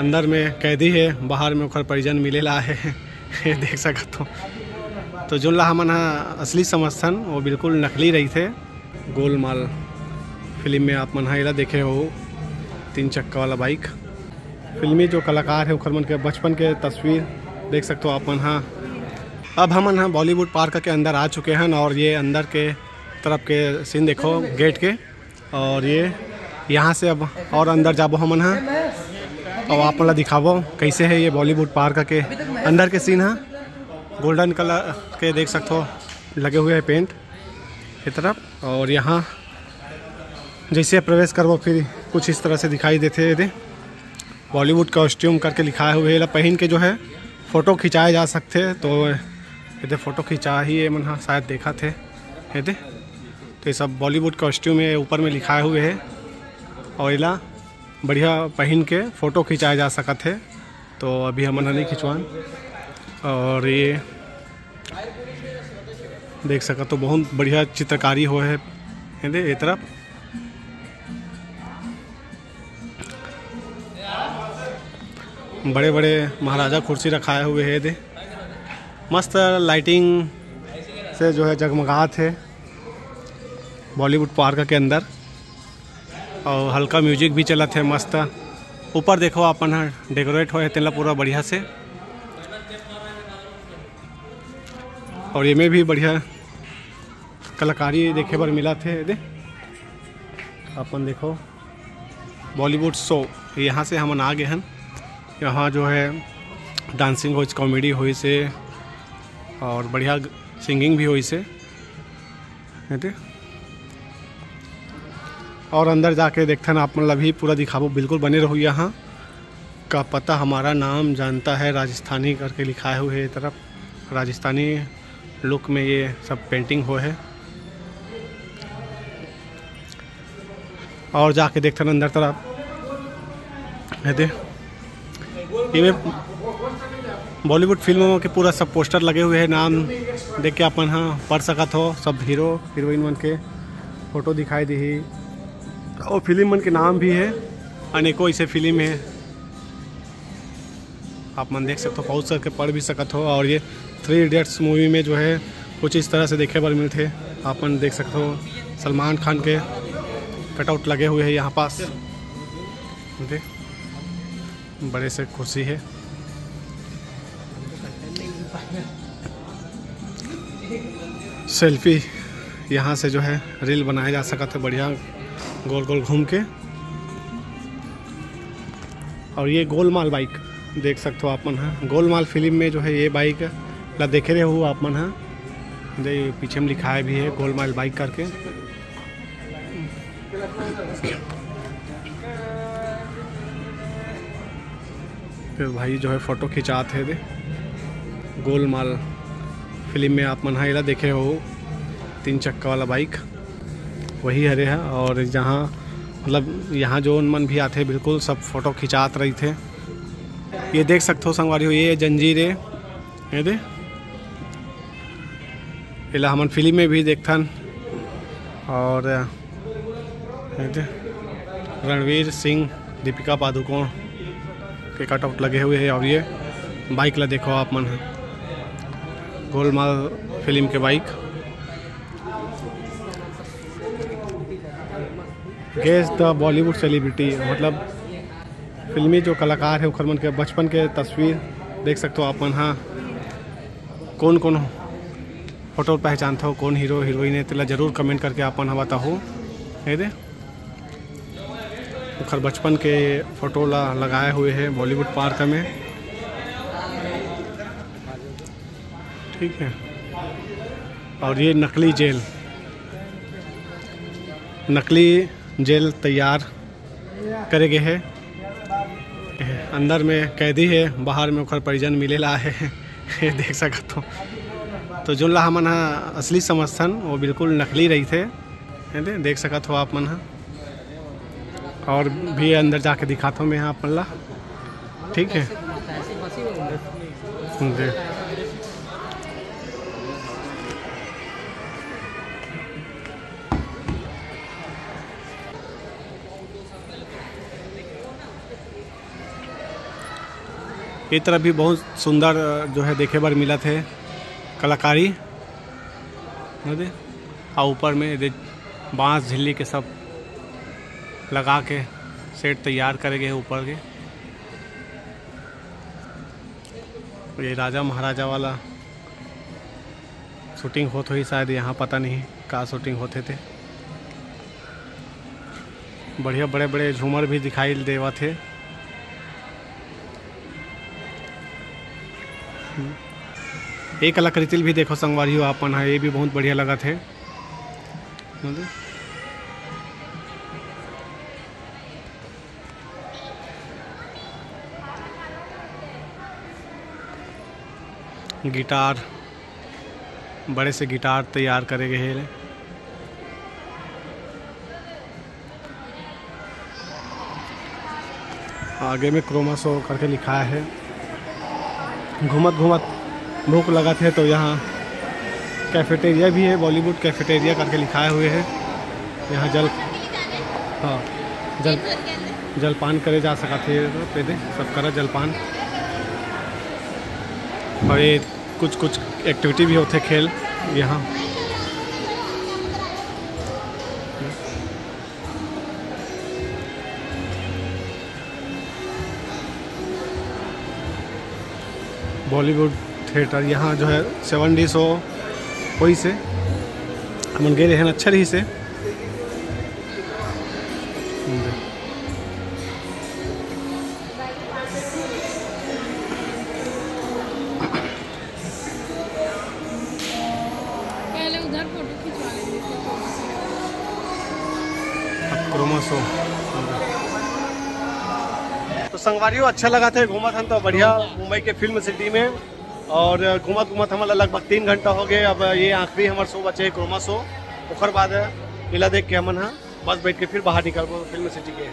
अंदर में कैदी है, बाहर में ओकर परिजन मिले ला है। ये देख सकत हो। तो जो ला हमन हा असली समर्थन वो बिल्कुल नकली रही थे गोलमाल फ़िल्म में आप मन हा देखे हो, तीन चक्का वाला बाइक। फिल्मी जो कलाकार है ओकर मन के, बचपन के तस्वीर देख सकते हो आप मन हाँ। अब हम यहाँ बॉलीवुड पार्क के अंदर आ चुके हैं और ये अंदर के तरफ़ के सीन देखो, गेट के। और ये यहाँ से अब और अंदर जाबो हमन हाँ। और आप मला दिखाबो कैसे है ये बॉलीवुड पार्क के अंदर के सीन है? गोल्डन कलर के देख सकते हो, लगे हुए हैं पेंट की तरफ़। और यहाँ जैसे प्रवेश करबो फिर कुछ इस तरह से दिखाई देते हैं। दे बॉलीवुड कॉस्ट्यूम करके लिखाए हुए है। पहन के जो है फ़ोटो खिंचाए जा सकते तो ये फ़ोटो खिंचा ही मन हाँ शायद देखा थे ये तो? ये सब बॉलीवुड कॉस्ट्यूम में ऊपर में लिखाए हुए है। और इला बढ़िया पहन के फ़ोटो खिंचाए जा सकत है। तो अभी हमन नहीं खिंचवान। और ये देख सकत तो बहुत बढ़िया चित्रकारी हो। है ये तरफ़। बड़े बड़े महाराजा कुर्सी रखाए हुए है दे। मस्त लाइटिंग से जो है जगमगाहट है। बॉलीवुड पार्क के अंदर। और हल्का म्यूज़िक भी चलत है मस्त। ऊपर देखो अपन हाँ डेकोरेट हो तेला पूरा बढ़िया से। और ये में भी बढ़िया कलाकारी देखे पर मिला थे दे। अपन देखो, बॉलीवुड शो, यहाँ से हम आ गए हैं। यहाँ जो है, डांसिंग हो कॉमेडी हुई से, और बढ़िया सिंगिंग भी हुई से, है और अंदर जाके देखते ना, आप मतलब भी पूरा दिखाबो बिल्कुल बने रहो यहाँ। का पता हमारा नाम जानता है, राजस्थानी करके लिखा है हुए तरफ़। राजस्थानी लुक में ये सब पेंटिंग हो है। और जाके देखते ना अंदर तरफ़। है दे ये बॉलीवुड फ़िल्मों के पूरा सब पोस्टर लगे हुए हैं, नाम देख के अपन हाँ पढ़ सकत हो, सब हीरो हीरोइन मन के। फ़ोटो दिखाई दी। और फ़िल्म मन के नाम भी है। अनेकों ऐसे फ़िल्म है। आप मन देख सकते हो पहुँच करके पढ़ भी सकत हो और ये थ्री इडियट्स मूवी में जो है, कुछ इस तरह से देखे पर मिलते आप मन देख सकते हो, सलमान खान के कटआउट लगे हुए हैं यहाँ पास। देख, बड़े से कुर्सी है। सेल्फी यहाँ से जो है रील बनाया जा सका था बढ़िया। गोल गोल घूम के। और ये गोलमाल बाइक, देख सकते हो आप मन हाँ। गोलमाल फ़िल्म में जो है ये बाइक ला देखे रहे हो आप मन हाँ। ये पीछे में लिखा है भी है, गोलमाल बाइक करके। फिर भाई जो है फ़ोटो खिंचाते दे। गोलमाल फ़िल्म में आप मन हाँ देखे हो। तीन चक्का वाला बाइक। वही हरे है और जहाँ मतलब यहाँ जो मन भी आते बिल्कुल सब फ़ोटो खिंचात रही थे। ये देख सकते हो संगवारी हो, ये जंजीरे ये दे। हमन फ़िल्म में भी देखथन। और रणवीर सिंह, दीपिका पादुकोण के कटआउट लगे हुए हैं और ये बाइक ला देखो आप मन। गोलमाल फ़िल्म के bike. Guess the Bollywood celebrity मतलब फिल्मी जो कलाकार है ओकर मन के, बचपन के तस्वीर देख सकते हो आप, मन हाँ। कौन कौन फ़ोटो पहचानते हो, कौन हीरो, हीरोइन है तेला ज़रूर कमेंट करके आप, मन बताओ। है दे? ओकर बचपन के फ़ोटो ला, लगाए हुए हैं बॉलीवुड पार्क में। ठीक है। और ये नकली जेल। नकली जेल तैयार करे गए है। अंदर में कैदी है बाहर में ओकर परिजन मिलेला है। ये देख सकत हो तो जो ला हमन हा असली समर्थन वो बिल्कुल नकली रही थे। है दे देख सकत हो आप मन हा। और भी अंदर जाके दिखाता हूँ मैं यहाँ अपन ला। ठीक है। ये तरफ़ भी बहुत सुंदर जो है देखे बार मिला थे कलाकारी। और ऊपर में बाँस झिल्ली के सब लगा के सेट तैयार करे गए ऊपर के। ये राजा महाराजा वाला शूटिंग होत हुई, शायद यहाँ पता नहीं का शूटिंग होते थे बढ़िया बड़े बड़े झूमर भी दिखाई देवा थे एक कलाकृति भी देखो, संगवारी हो, आपन है, ये भी बहुत बढ़िया लगा थे मतलब गिटार, बड़े से गिटार तैयार करे गए हैं। आगे में क्रोमा शो करके लिखा है। घूमत घूमत भूख लगा थे तो यहाँ कैफेटेरिया भी है बॉलीवुड कैफेटेरिया करके लिखाए हुए है। यहाँ जल हाँ जल, जलपान करे जा सका थे पेदे सब करा जलपान। और ये कुछ कुछ एक्टिविटी भी होते खेल, यहाँ। बॉलीवुड थिएटर यहाँ जो है सेवन डे शो वही से। हम गए रहन अच्छा रही से। से तो संगवारियों अच्छा लगा था घूमा था तो बढ़िया मुंबई के फ़िल्म सिटी में। और घूमत घूमत हमारा लगभग तीन घंटा हो गए। अब ये आखिरी हमारे शो बचे क्रोमा शो ओकर बाद मिला देख के हमन है, बस बैठ के फिर बाहर निकलबो फ़िल्म सिटी के।